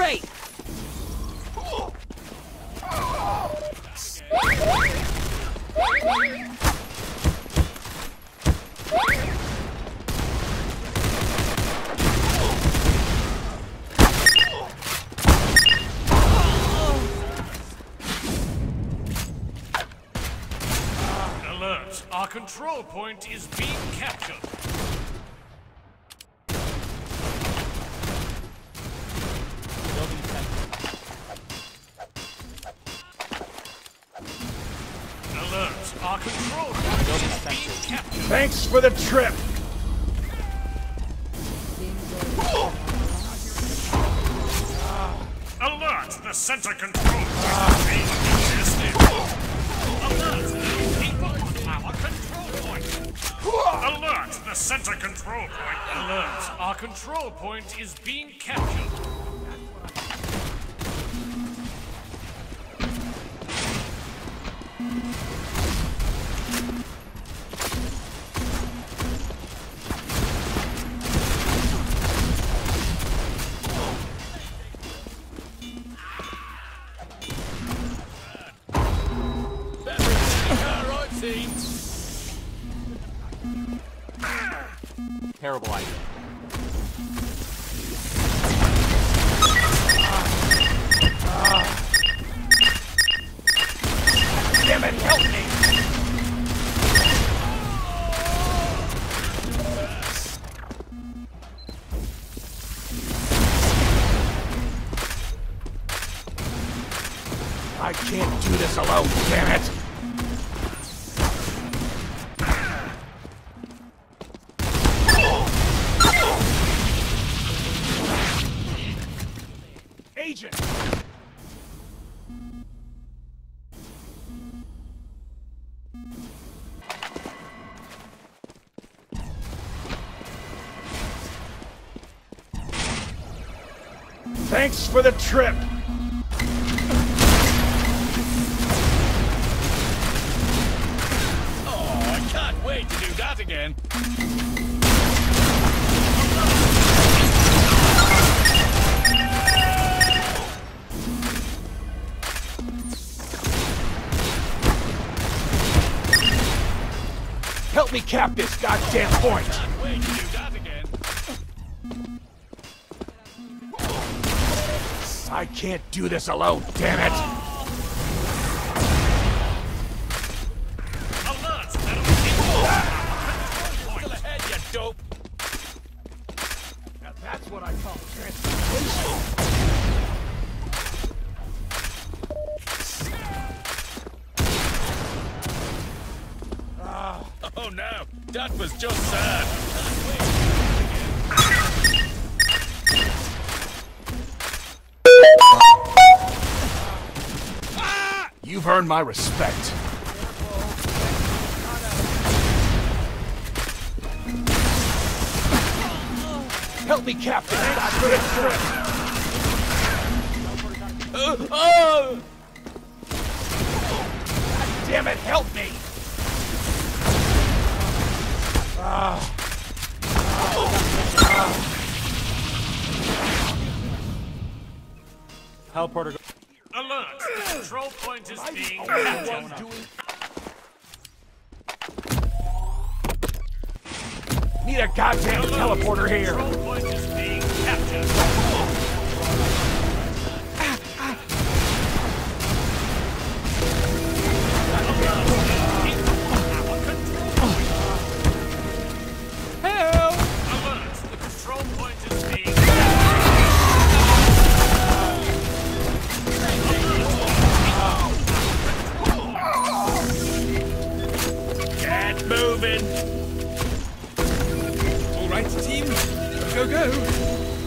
great! Alert! Our control point is being for the trip. Alert! The center control point is being contested. Alert! People on our control point. Alert! The center control point. Alert! Our control point is being captured. Thanks for the trip! Oh, I can't wait to do that again. Help me cap this goddamn point! I can't do this alone, damn it! You've my respect. Help me, Captain! Trip! Uh, oh! Damn it, help me! Go Alert! The control point is being captured. Need a goddamn teleporter here! Get moving. All right, team. Go, go.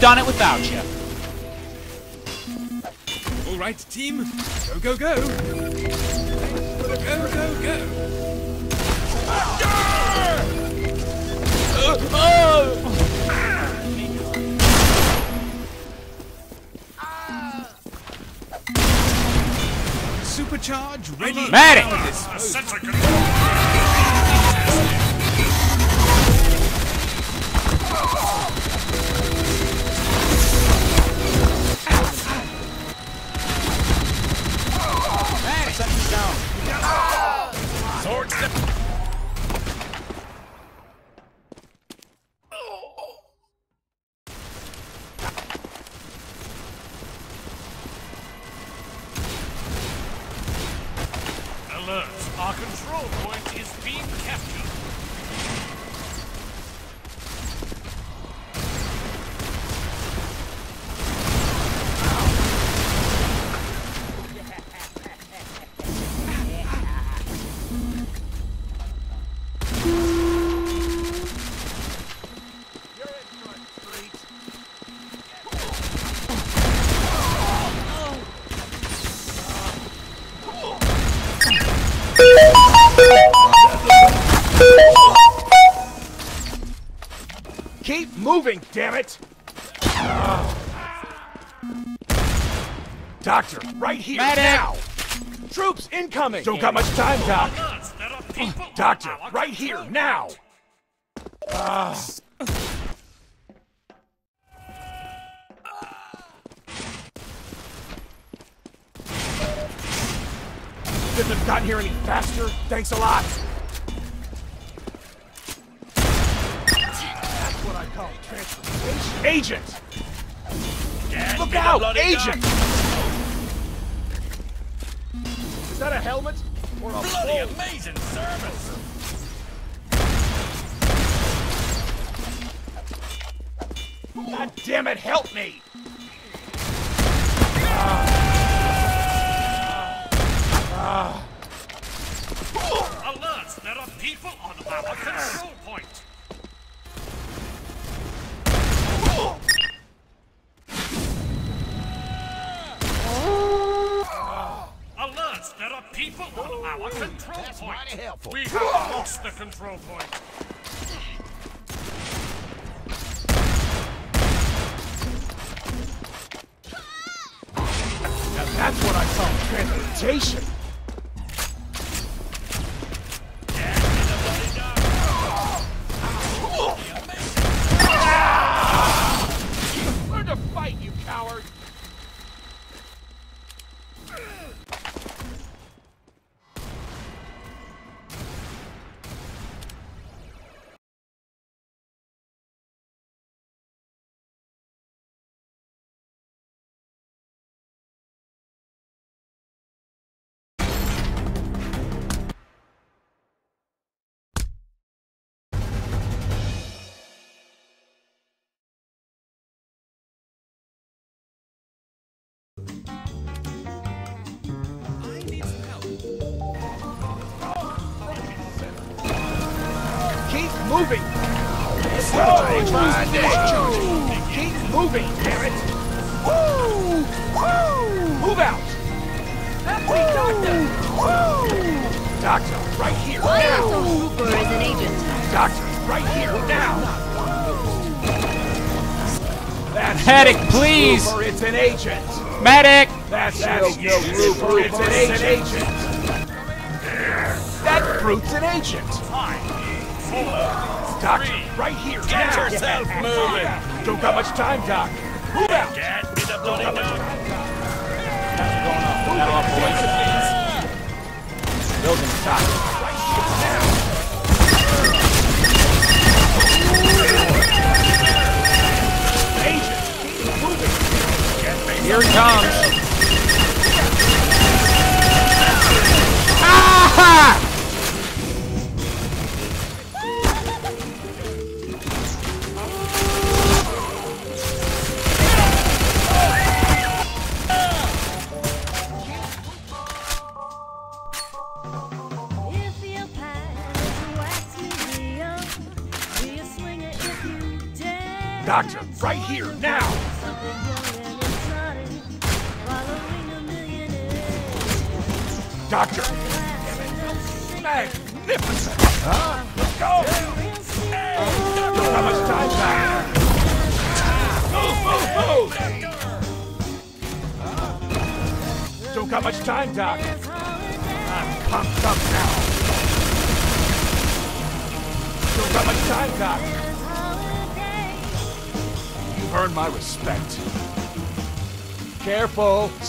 Have done it without you. All right, team. Go, go, go. Go, go, go. Ah! Uh, oh! ah! Supercharge ready. Medic! Right here, Medic! now! Troops incoming! Don't got much time, Doc. Alert! There are people on Doctor, right here, control now! Ah! Couldn't have gotten here any faster. Thanks a lot. That's what I call transformation. Agent! Get Look out! Agent! gun. That a helmet? Or a Bloody bolt? amazing service. God damn it, help me! Alert! There are people on our control point. On our control point. We have lost the control point. That's what I call transportation. Moving! Slow, Monday! Keep moving, damn it! Woo! Woo! Move out! Happy Doctor! Woo! Doctor, right here, now! Super is an agent. Doctor, right here, now! That's Medic, no please! Trooper, it's an agent! Medic! That's, that's no Trooper, it's an agent! That fruit's an agent! Doc, right here. Get yourself yeah. moving. Don't got much time, Doc. Move out. The bloody Building stock. Here he comes. Ah!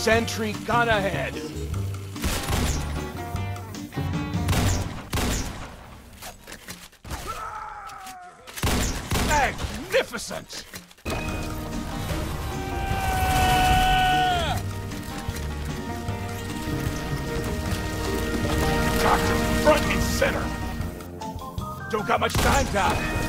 Sentry gun ahead. Magnificent! Doctor, front and center! Don't got much time, Doc.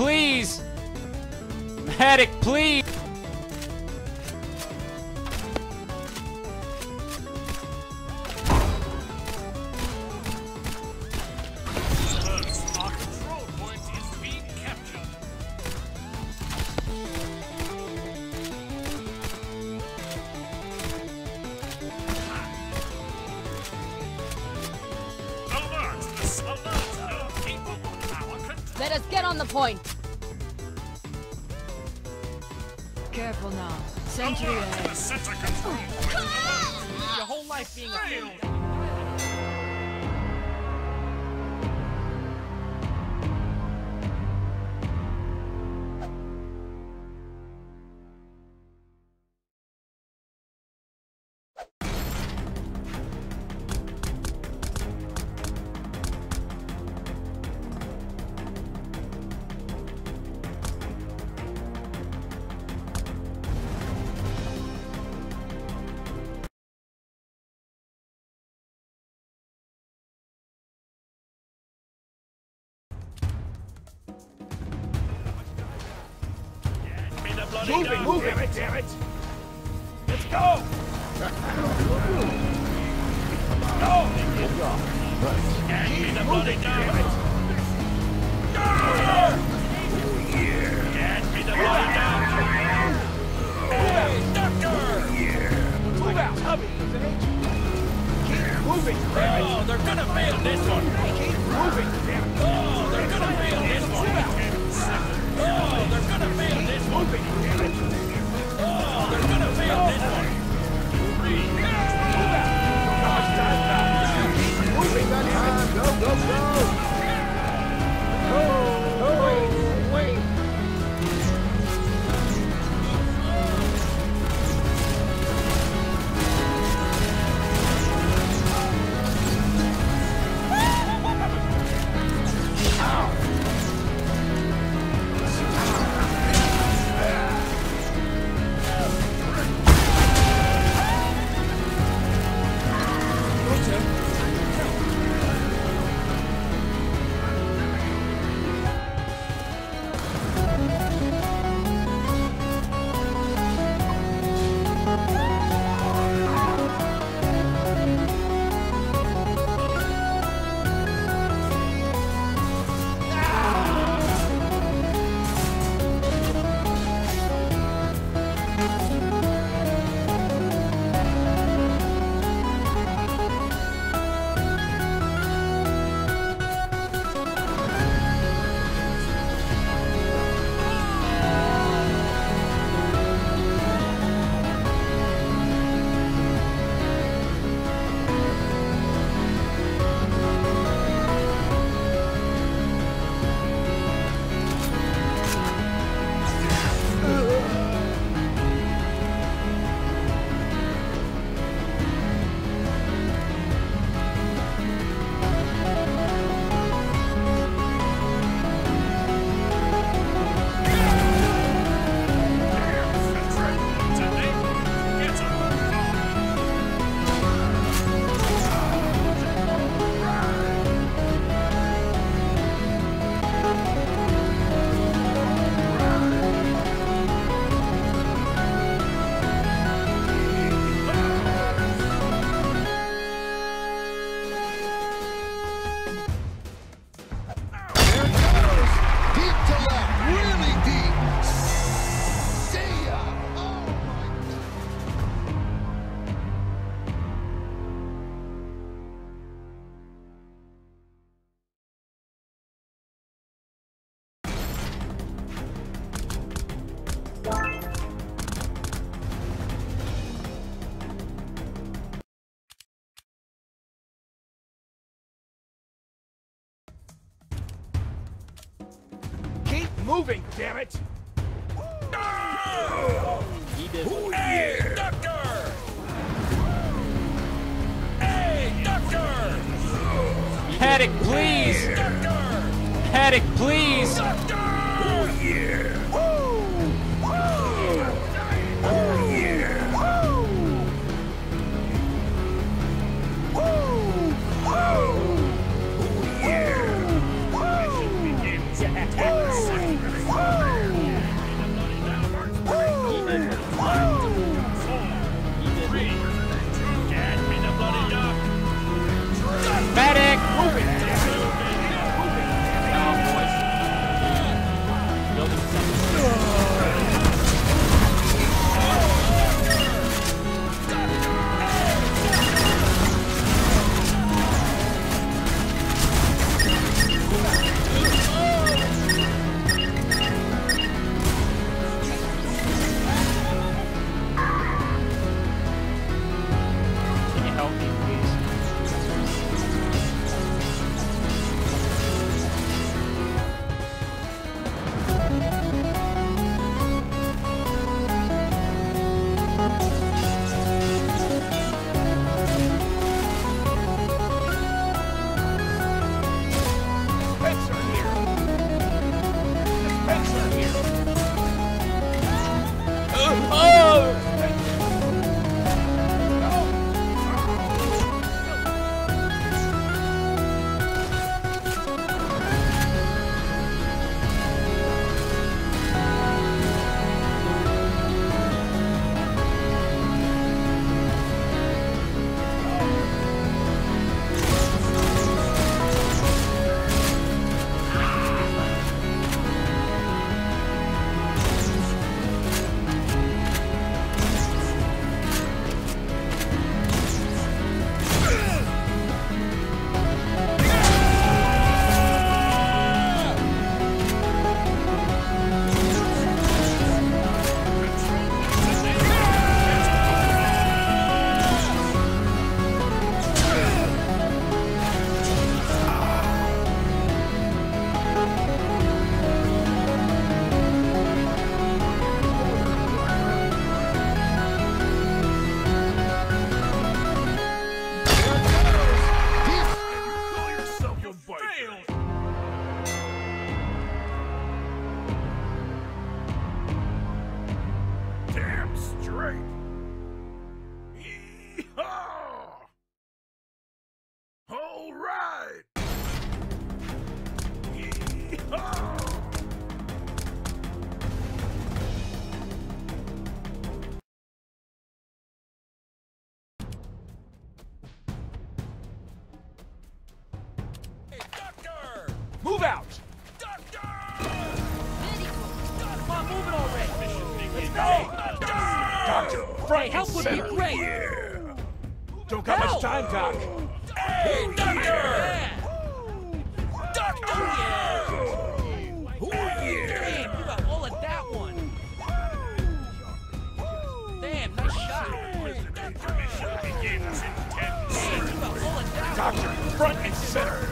please! Medic, please! careful now. Sentry Century. Your whole life being a failure. damn it! No! He hey. Doctor! Hey, Doctor! Paddock, please! Doctor! Paddock, please! Doctor! Yeehaw! Would be great. Don't got much time, Doc. Hey, doctor! Doctor! Oh yeah. Damn, you got all of that one. Damn, nice shot. Begins in 10 Damn, you got all of that Doctor, front and center.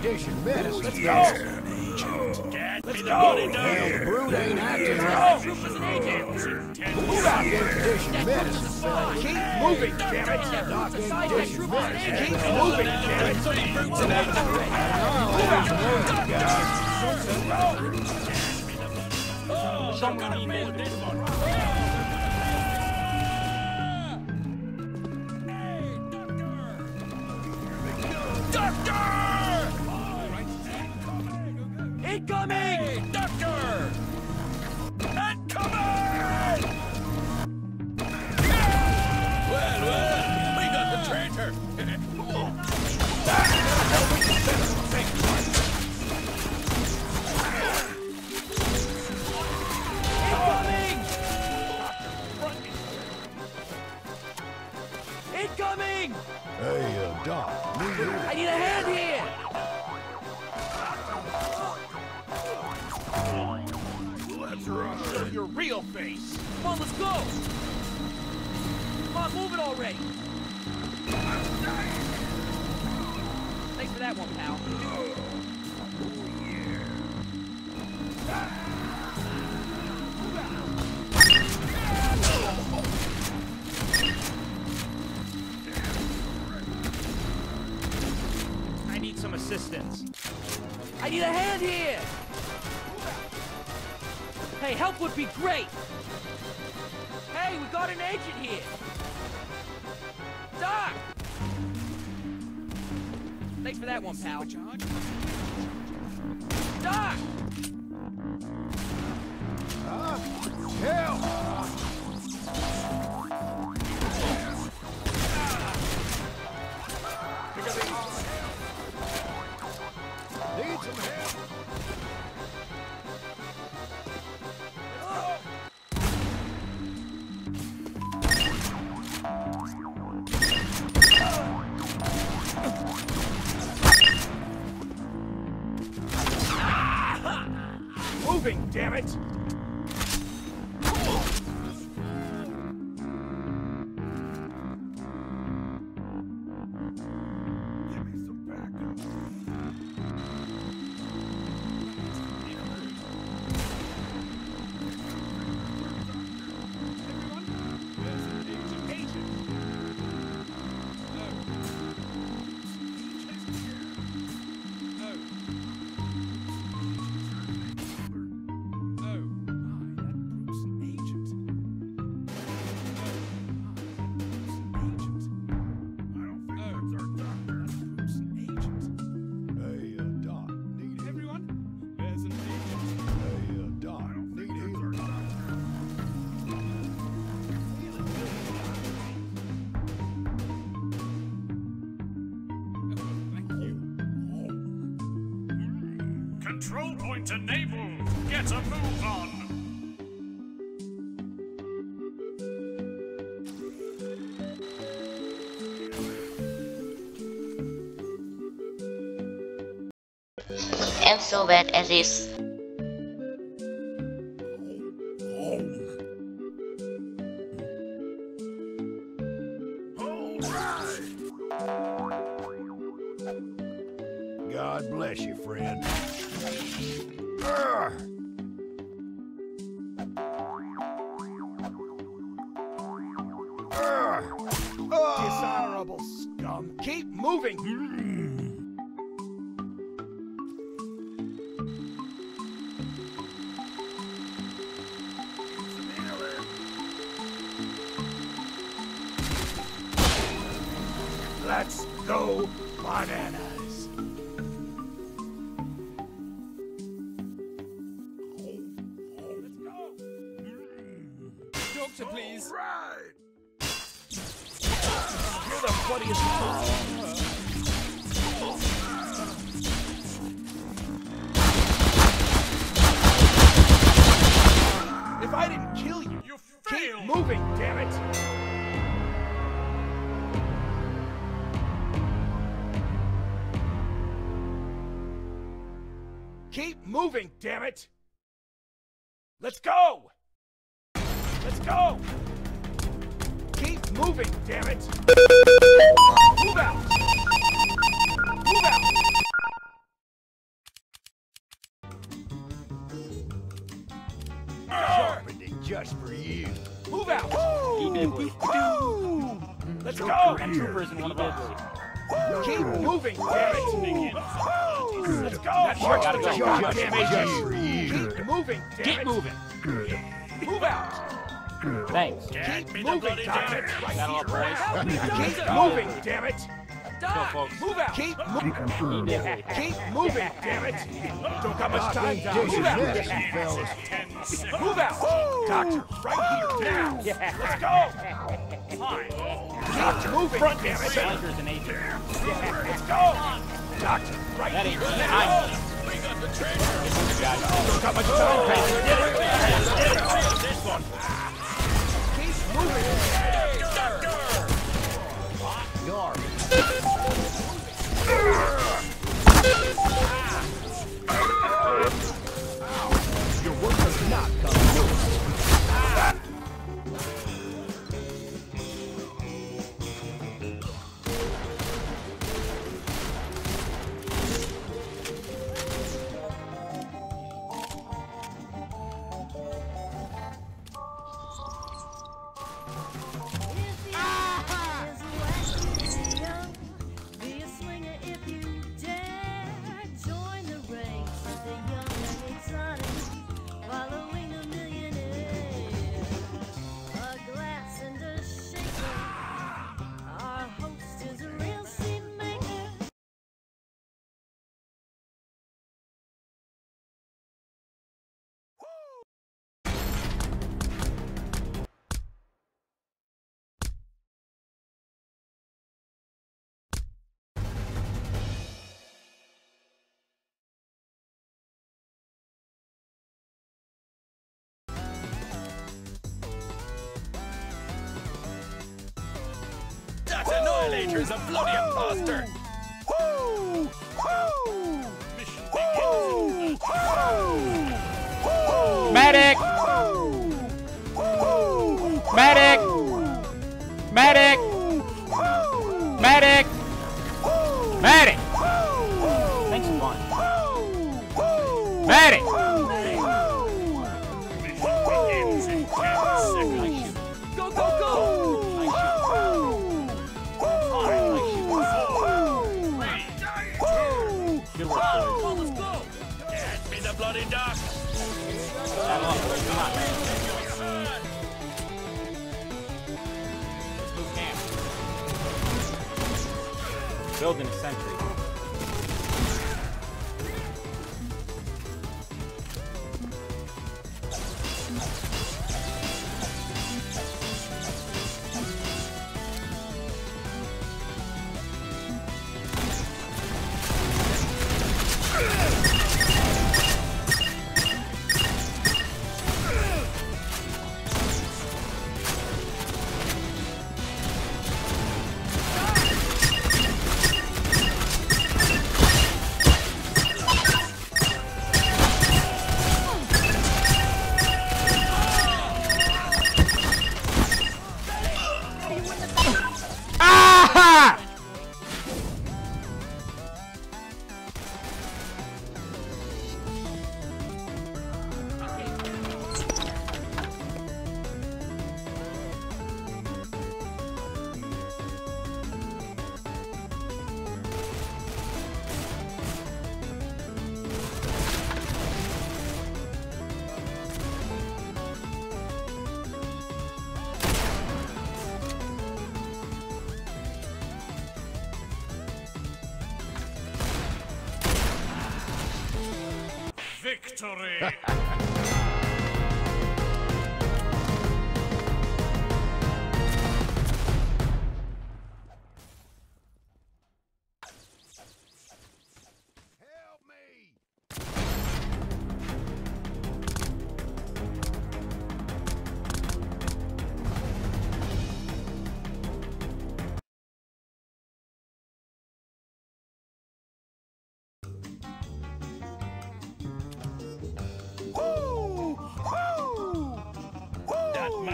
Station medicine. Let's go. Get me the bloody dog! The brute ain't acting right. Troop is an agent! Begins in 10 Move out. Station medicine. Keep moving, damn it. That's a side troop is an agent! Keep moving, damn it. Someone need more this one! Face. Come on, let's go! Come on, move it already! Thanks for that one, pal. I need some assistance. I need a hand here! Hey, help would be great! Hey, we got an agent here! Doc! Thanks for that one, pal. Doc! Hell! Moving, damn it. Point enabled. Get a move on. I'm so bad at this. Keep moving, damn it! Got all boys. Keep moving, damn it! Go, folks. Move out! Keep moving! Keep moving, damn it! Don't got much time, Doc. Move out! medicine, fellas? Ten seconds. Move out! Doctor, right here, now! Let's go! Doctor, moving, damn it! Flankers and agents. Let's go! Doctor, right That here, now! behind Don't got much time, Keep moving! Your annihilator's a bloody imposter. Building a sentry.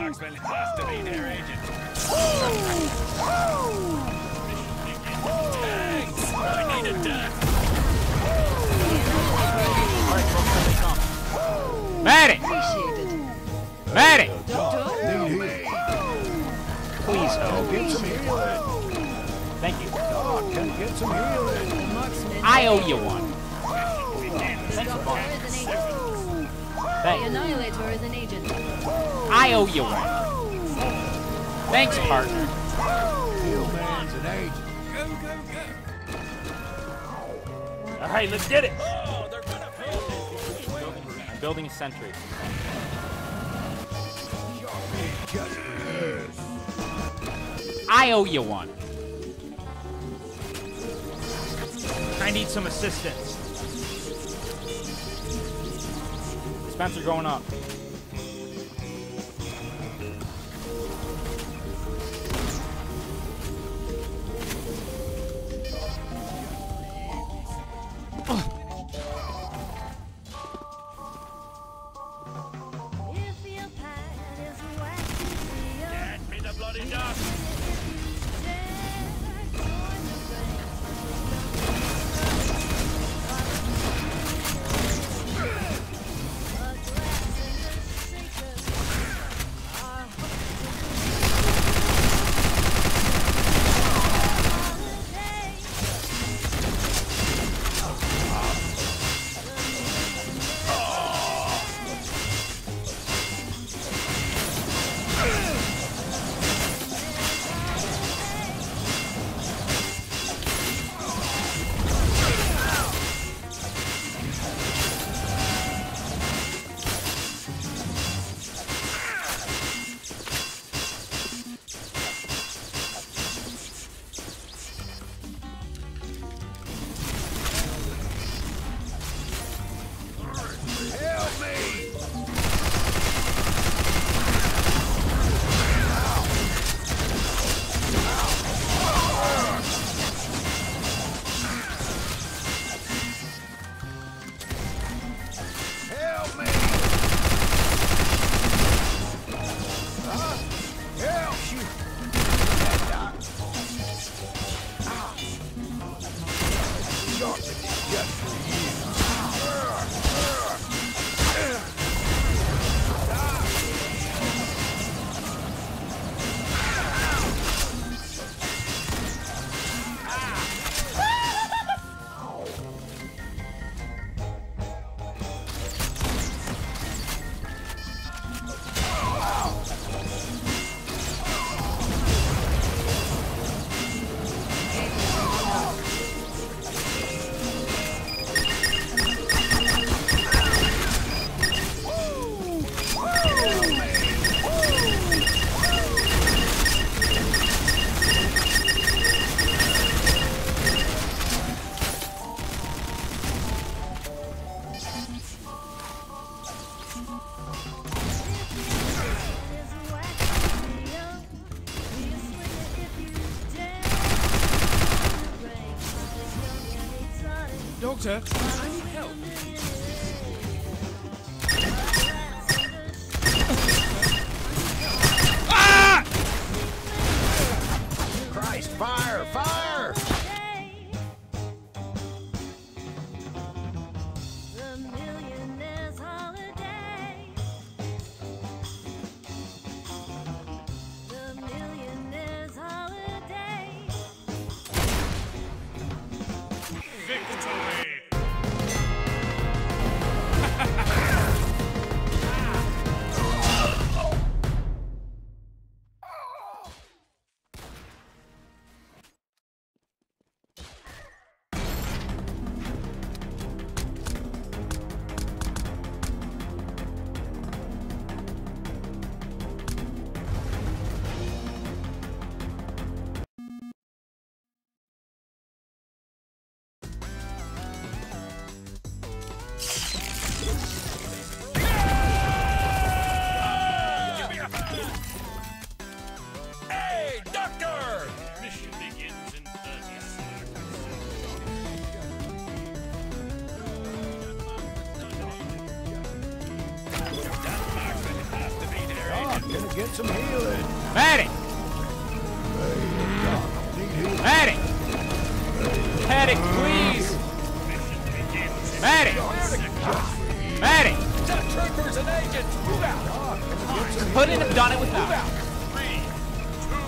Marksman has to be their agent. Thanks! I need a death! Medic! Appreciated. Medic! Please help. Get some healing! Thank you. Doc, can I get some healing? I owe you one. The doctor is an. The annihilator is an agent. I owe you one. Thanks, partner. Heal man's an. All right, let's get it. They're gonna fail. I'm building a sentry. Just for you. I owe you one. I need some assistance. Spencer going up. Get some healing. Medic! Medic! Medic, please! Medic! Troopers and move out! Couldn't have done it without. Move out! Three, two,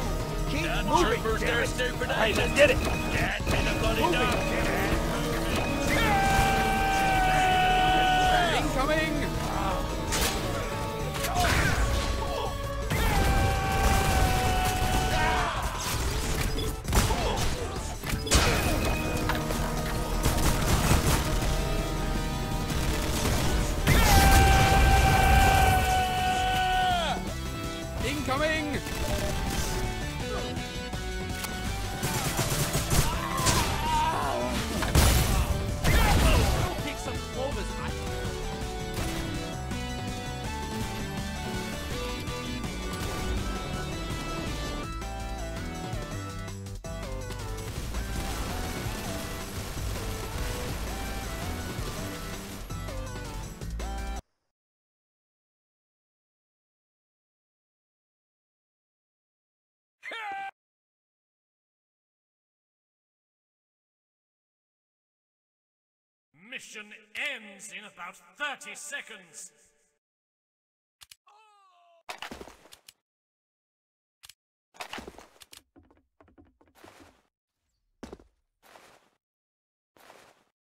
keep moving! Troopers! Did it! Mission ends in about 30 seconds.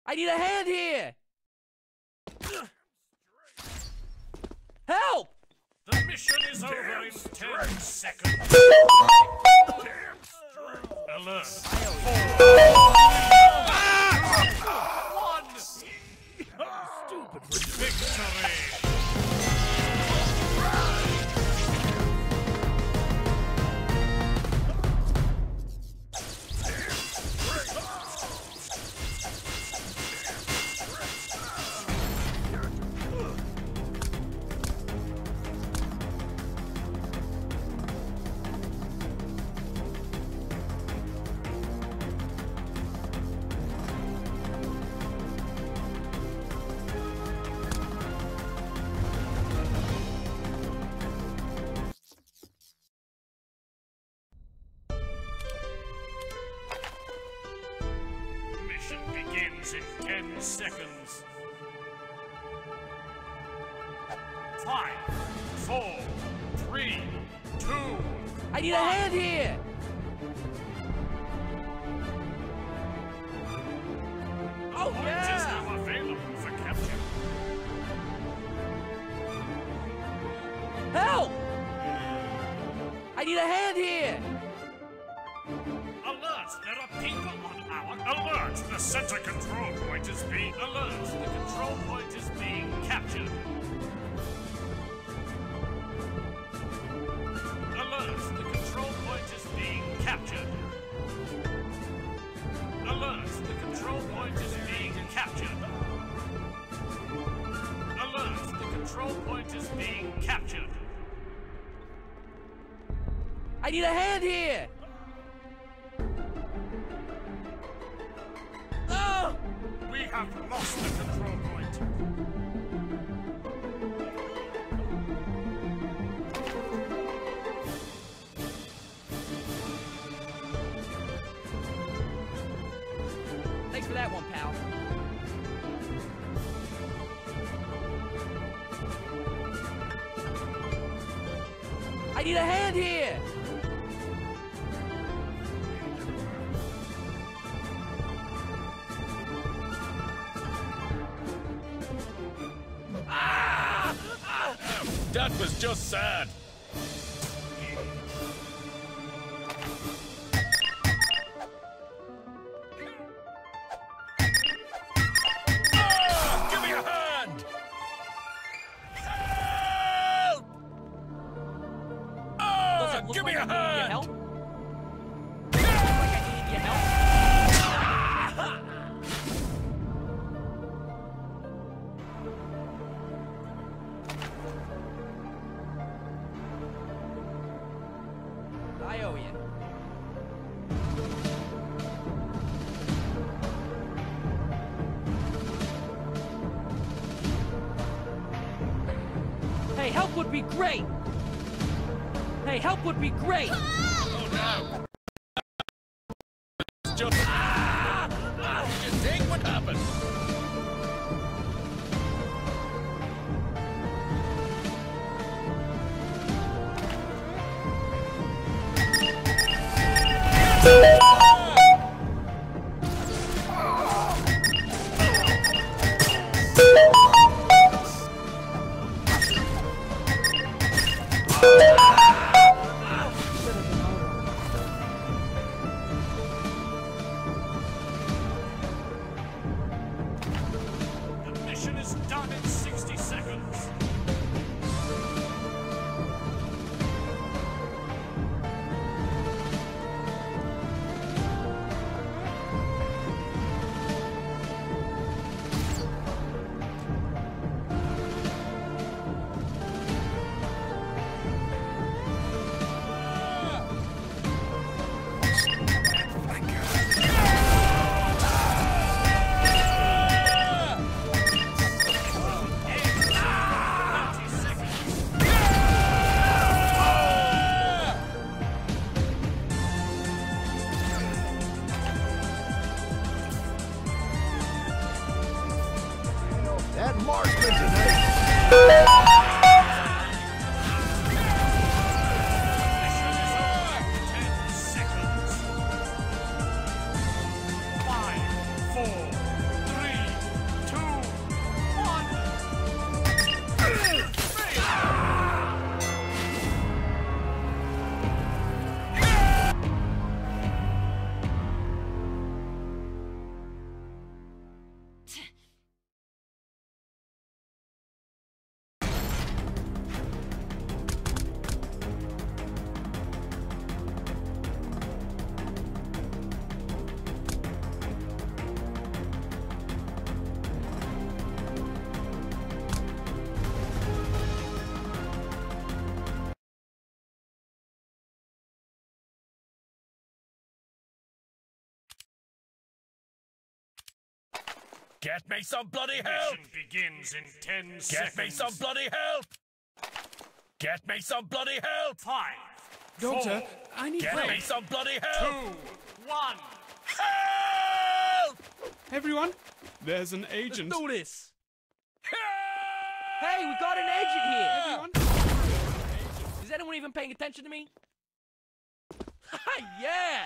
I need a hand here! Help! The mission is Damn over in 10 seconds. Alert. I need a hand here! great! Hey, help would be great! Oh no! Just... Get me some bloody help! Mission begins in 10 Get seconds. me some bloody help! Get me some bloody help! Five, Doctor, four, I need Get help. me some bloody two, help! one. Help! Everyone, there's an agent. Do this. Hey, we got an agent here. Everyone, Is anyone even paying attention to me? yeah.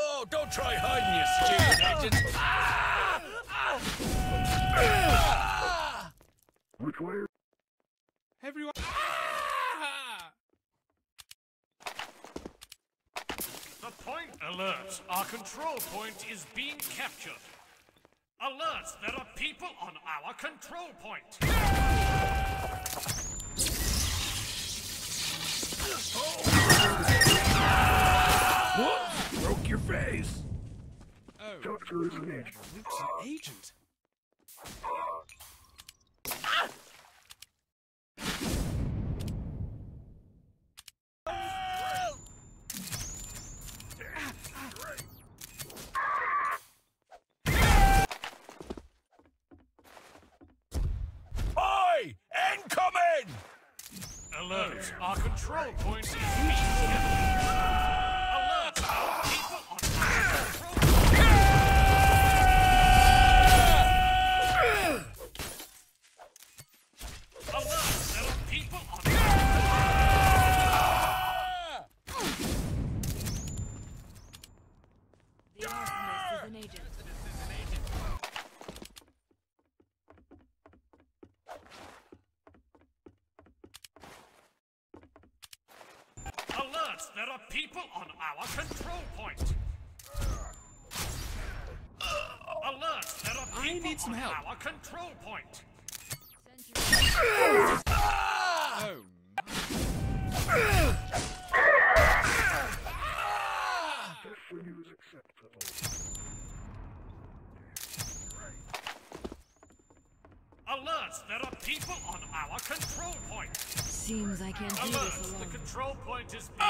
Oh, don't try hiding, you stupid agent! Ah! Ah! everyone. The point alert. Our control point is being captured. Alert! There are people on our control point. Broke Doctor agent. Luke's an agent. Oi! Incoming! Alert! Our control point is being captured. Alert! There are people on our control point. Alert! There are people on The arsonist is an agent. Alert! There are people on our control point. Alert! There are I people need some on help. our control point. Oh, Alert! There are people on our control point. Seems I can't do Alert! this The control point is being